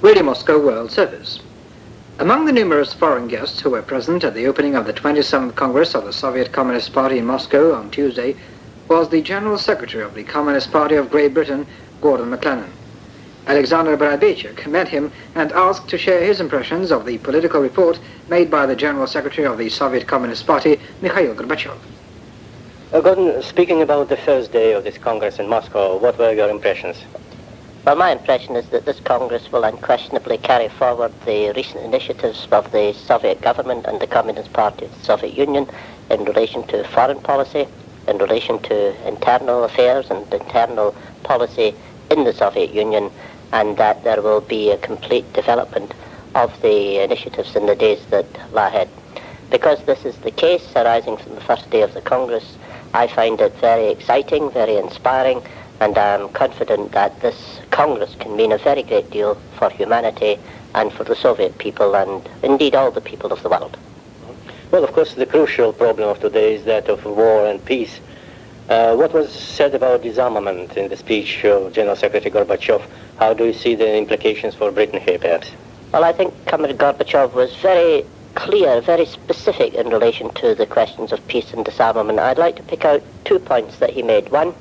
Radio Moscow World Service. Among the numerous foreign guests who were present at the opening of the 27th Congress of the Soviet Communist Party in Moscow on Tuesday was the General Secretary of the Communist Party of Great Britain, Gordon MacLennan. Alexander Barabaychuk met him and asked to share his impressions of the political report made by the General Secretary of the Soviet Communist Party, Mikhail Gorbachev. Uh, Gordon, speaking about the first day of this Congress in Moscow, what were your impressions? Well, my impression is that this Congress will unquestionably carry forward the recent initiatives of the Soviet government and the Communist Party of the Soviet Union in relation to foreign policy, in relation to internal affairs and internal policy in the Soviet Union, and that there will be a complete development of the initiatives in the days that lie ahead. Because this is the case arising from the first day of the Congress, I find it very exciting, very inspiring, and I'm confident that this Congress can mean a very great deal for humanity and for the Soviet people and indeed all the people of the world. Well, of course, the crucial problem of today is that of war and peace. Uh, what was said about disarmament in the speech of General Secretary Gorbachev? How do you see the implications for Britain here, perhaps? Well, I think Comrade Gorbachev was very clear, very specific in relation to the questions of peace and disarmament. I'd like to pick out two points that he made. One,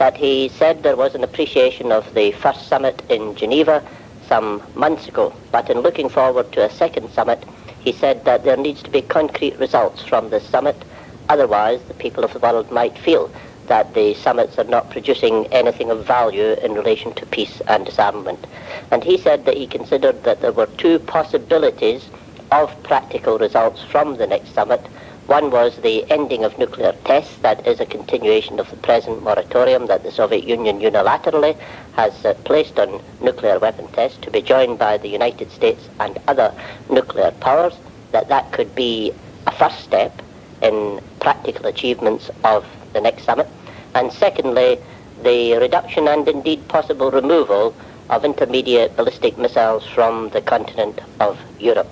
that he said there was an appreciation of the first summit in Geneva some months ago, but in looking forward to a second summit, he said that there needs to be concrete results from this summit. Otherwise, the people of the world might feel that the summits are not producing anything of value in relation to peace and disarmament. And he said that he considered that there were two possibilities of practical results from the next summit. One was the ending of nuclear tests, that is a continuation of the present moratorium that the Soviet Union unilaterally has uh, placed on nuclear weapon tests to be joined by the United States and other nuclear powers, that that could be a first step in practical achievements of the next summit. And secondly, the reduction and indeed possible removal of intermediate ballistic missiles from the continent of Europe.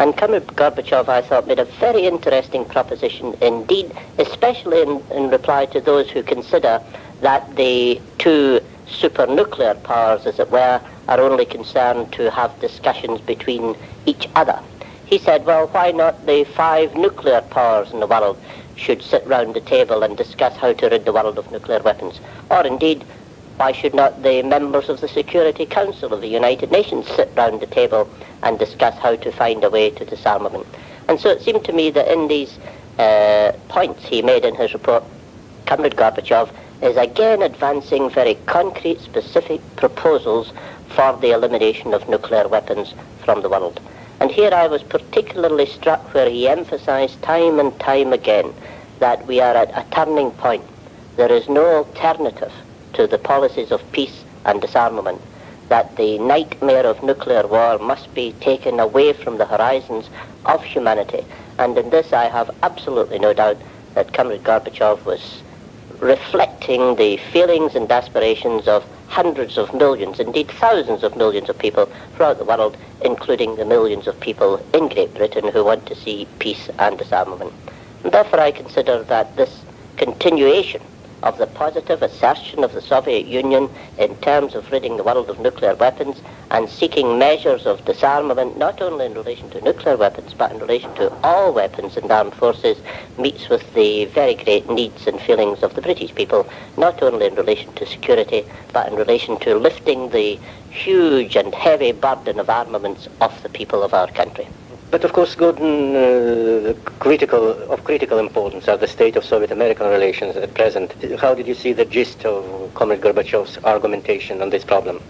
And Comrade Gorbachev, I thought, made a very interesting proposition indeed, especially in, in reply to those who consider that the two super-nuclear powers, as it were, are only concerned to have discussions between each other. He said, well, why not the five nuclear powers in the world should sit round the table and discuss how to rid the world of nuclear weapons? Or indeed, why should not the members of the Security Council of the United Nations sit round the table and discuss how to find a way to disarmament? And so it seemed to me that in these uh, points he made in his report, Comrade Gorbachev is again advancing very concrete, specific proposals for the elimination of nuclear weapons from the world. And here I was particularly struck where he emphasized time and time again that we are at a turning point. There is no alternative to the policies of peace and disarmament, that the nightmare of nuclear war must be taken away from the horizons of humanity. And in this I have absolutely no doubt that Comrade Gorbachev was reflecting the feelings and aspirations of hundreds of millions, indeed thousands of millions of people throughout the world, including the millions of people in Great Britain who want to see peace and disarmament. And therefore I consider that this continuation of the positive assertion of the Soviet Union in terms of ridding the world of nuclear weapons and seeking measures of disarmament, not only in relation to nuclear weapons, but in relation to all weapons and armed forces, meets with the very great needs and feelings of the British people, not only in relation to security, but in relation to lifting the huge and heavy burden of armaments off the people of our country. But of course, Gordon, uh, critical of critical importance are the state of Soviet-American relations at present. How did you see the gist of Comrade Gorbachev's argumentation on this problem?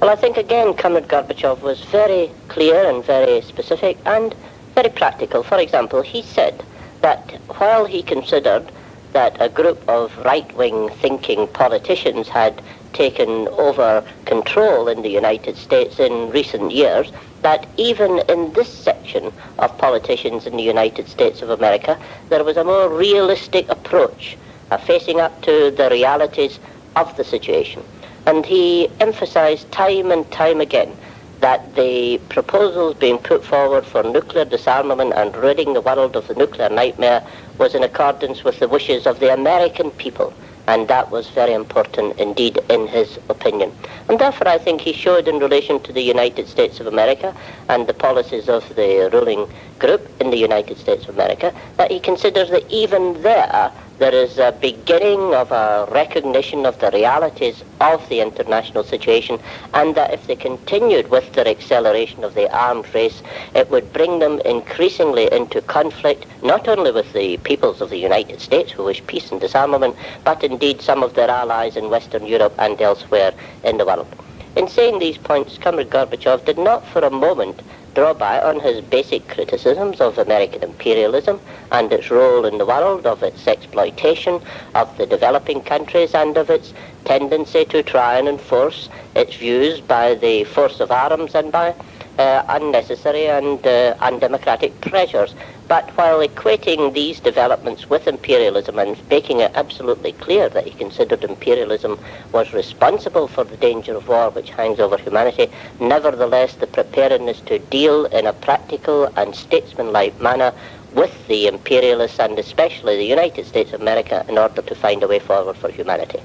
Well, I think again, Comrade Gorbachev was very clear and very specific and very practical. For example, he said that while he considered that a group of right-wing thinking politicians had taken over control in the United States in recent years, that even in this section of politicians in the United States of America, there was a more realistic approach, uh, facing up to the realities of the situation. And he emphasized time and time again that the proposals being put forward for nuclear disarmament and ridding the world of the nuclear nightmare was in accordance with the wishes of the American people and that was very important indeed in his opinion. And therefore I think he showed in relation to the United States of America and the policies of the ruling group in the United States of America that he considers that even there there is a beginning of a recognition of the realities of the international situation, and that if they continued with their acceleration of the arms race, it would bring them increasingly into conflict, not only with the peoples of the United States who wish peace and disarmament, but indeed some of their allies in Western Europe and elsewhere in the world. In saying these points, Comrade Gorbachev did not for a moment draw by on his basic criticisms of American imperialism and its role in the world, of its exploitation of the developing countries and of its tendency to try and enforce its views by the force of arms and by uh, unnecessary and uh, undemocratic pressures. But while equating these developments with imperialism and making it absolutely clear that he considered imperialism was responsible for the danger of war which hangs over humanity, nevertheless the preparedness to deal in a practical and statesmanlike manner with the imperialists and especially the United States of America in order to find a way forward for humanity.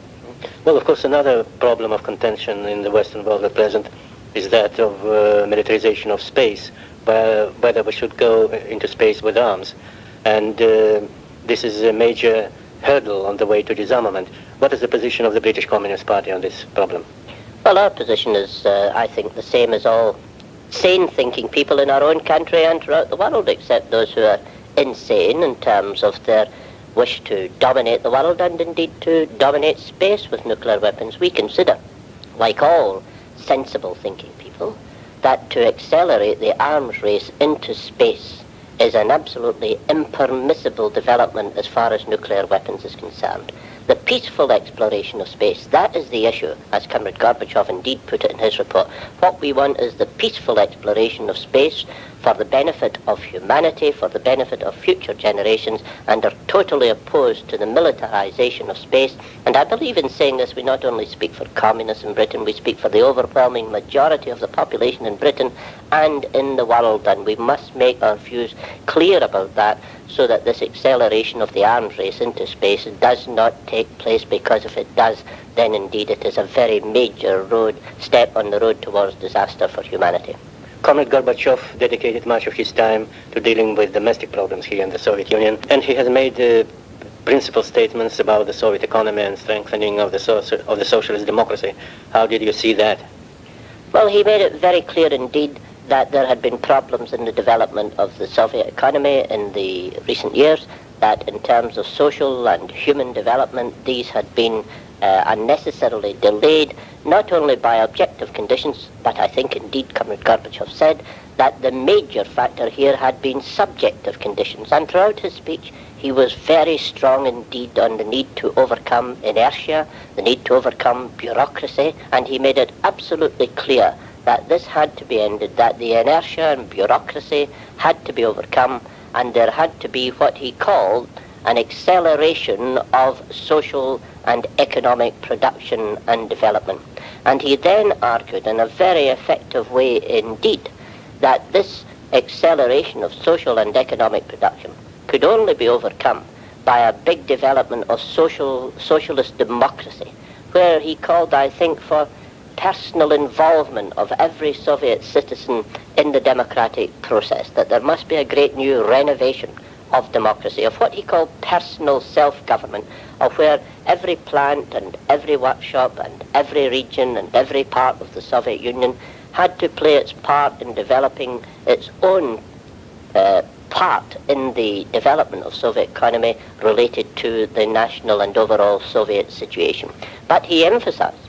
Well, of course, another problem of contention in the Western world at present is that of uh, militarization of space whether we should go into space with arms. And uh, this is a major hurdle on the way to disarmament. What is the position of the British Communist Party on this problem? Well, our position is, uh, I think, the same as all sane-thinking people in our own country and throughout the world, except those who are insane in terms of their wish to dominate the world and indeed to dominate space with nuclear weapons. We consider, like all sensible thinking people, that to accelerate the arms race into space is an absolutely impermissible development as far as nuclear weapons is concerned. The peaceful exploration of space, that is the issue, as Comrade Gorbachev indeed put it in his report. What we want is the peaceful exploration of space for the benefit of humanity, for the benefit of future generations, and are totally opposed to the militarization of space. And I believe in saying this, we not only speak for communists in Britain, we speak for the overwhelming majority of the population in Britain and in the world, and we must make our views clear about that so that this acceleration of the arms race into space does not take place because if it does, then indeed it is a very major road step on the road towards disaster for humanity. Comrade Gorbachev dedicated much of his time to dealing with domestic problems here in the Soviet Union, and he has made uh, principal statements about the Soviet economy and strengthening of the, so of the socialist democracy. How did you see that? Well, he made it very clear indeed that there had been problems in the development of the Soviet economy in the recent years, that in terms of social and human development, these had been uh, unnecessarily delayed, not only by objective conditions, but I think indeed Comrade Gorbachev said that the major factor here had been subjective conditions. And throughout his speech, he was very strong indeed on the need to overcome inertia, the need to overcome bureaucracy, and he made it absolutely clear that this had to be ended, that the inertia and bureaucracy had to be overcome, and there had to be what he called an acceleration of social and economic production and development. And he then argued in a very effective way indeed that this acceleration of social and economic production could only be overcome by a big development of social socialist democracy, where he called, I think, for personal involvement of every Soviet citizen in the democratic process, that there must be a great new renovation of democracy, of what he called personal self-government, of where every plant and every workshop and every region and every part of the Soviet Union had to play its part in developing its own uh, part in the development of Soviet economy related to the national and overall Soviet situation. But he emphasized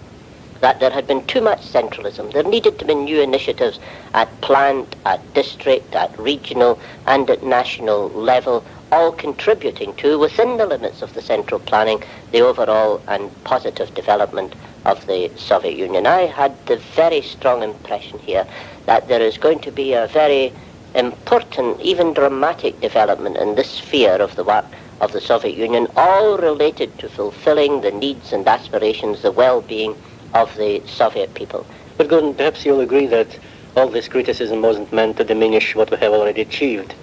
that there had been too much centralism. There needed to be new initiatives at plant, at district, at regional, and at national level, all contributing to, within the limits of the central planning, the overall and positive development of the Soviet Union. I had the very strong impression here that there is going to be a very important, even dramatic development in this sphere of the work of the Soviet Union, all related to fulfilling the needs and aspirations, the well-being of the Soviet people. But Gordon, perhaps you'll agree that all this criticism wasn't meant to diminish what we have already achieved.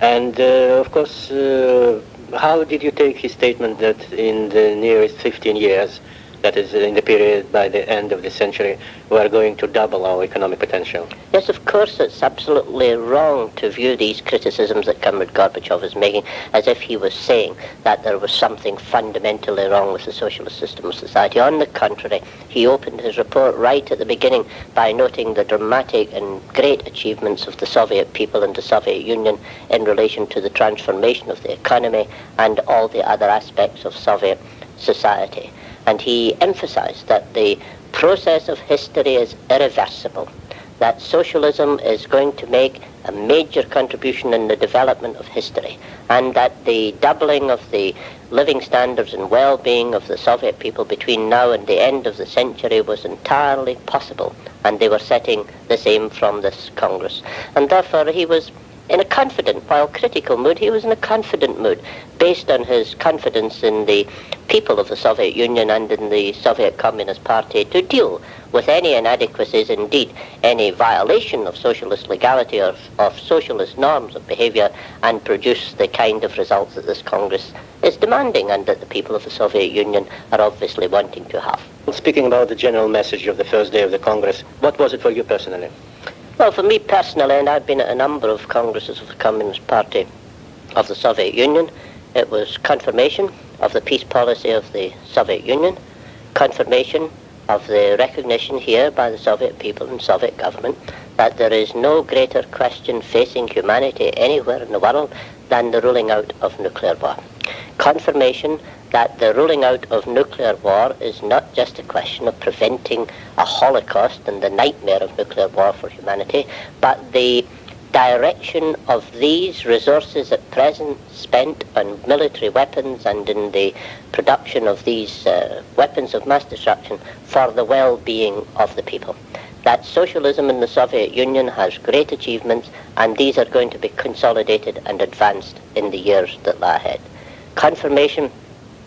And uh, of course, uh, how did you take his statement that in the nearest 15 years, that is in the period by the end of the century, we are going to double our economic potential. Yes, of course, it's absolutely wrong to view these criticisms that Comrade Gorbachev is making as if he was saying that there was something fundamentally wrong with the socialist system of society. On the contrary, he opened his report right at the beginning by noting the dramatic and great achievements of the Soviet people and the Soviet Union in relation to the transformation of the economy and all the other aspects of Soviet society and he emphasized that the process of history is irreversible, that socialism is going to make a major contribution in the development of history, and that the doubling of the living standards and well-being of the Soviet people between now and the end of the century was entirely possible, and they were setting the same from this Congress. And therefore he was in a confident, while critical mood, he was in a confident mood, based on his confidence in the people of the Soviet Union and in the Soviet Communist Party to deal with any inadequacies, indeed any violation of socialist legality or of socialist norms of behavior, and produce the kind of results that this Congress is demanding and that the people of the Soviet Union are obviously wanting to have. Speaking about the general message of the first day of the Congress, what was it for you personally? Well, for me personally, and I've been at a number of congresses of the Communist Party of the Soviet Union, it was confirmation of the peace policy of the Soviet Union, confirmation of the recognition here by the Soviet people and Soviet government that there is no greater question facing humanity anywhere in the world than the ruling out of nuclear war. Confirmation that the ruling out of nuclear war is not just a question of preventing a holocaust and the nightmare of nuclear war for humanity, but the direction of these resources at present spent on military weapons and in the production of these uh, weapons of mass destruction for the well-being of the people. That socialism in the Soviet Union has great achievements and these are going to be consolidated and advanced in the years that lie ahead. Confirmation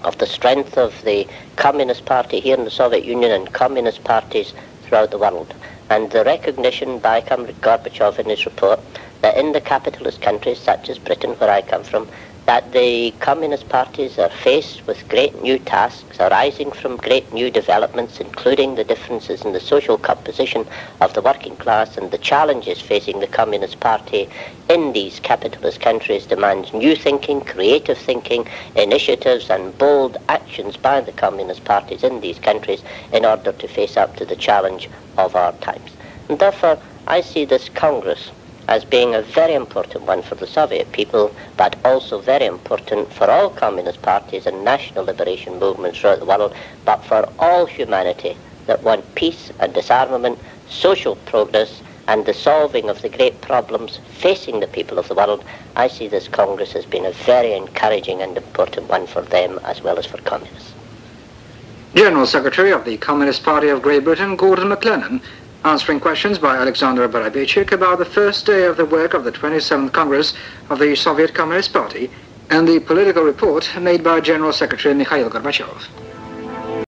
of the strength of the Communist Party here in the Soviet Union and Communist parties throughout the world, and the recognition by Comrade Gorbachev in his report that in the capitalist countries such as Britain, where I come from, that the communist parties are faced with great new tasks arising from great new developments, including the differences in the social composition of the working class and the challenges facing the Communist Party in these capitalist countries demands new thinking, creative thinking, initiatives and bold actions by the Communist parties in these countries in order to face up to the challenge of our times. And therefore, I see this Congress as being a very important one for the Soviet people, but also very important for all communist parties and national liberation movements throughout the world, but for all humanity that want peace and disarmament, social progress, and the solving of the great problems facing the people of the world, I see this Congress as being a very encouraging and important one for them as well as for communists. General Secretary of the Communist Party of Great Britain, Gordon MacLennan, answering questions by Alexander Barabichik about the first day of the work of the 27th Congress of the Soviet Communist Party and the political report made by General Secretary Mikhail Gorbachev.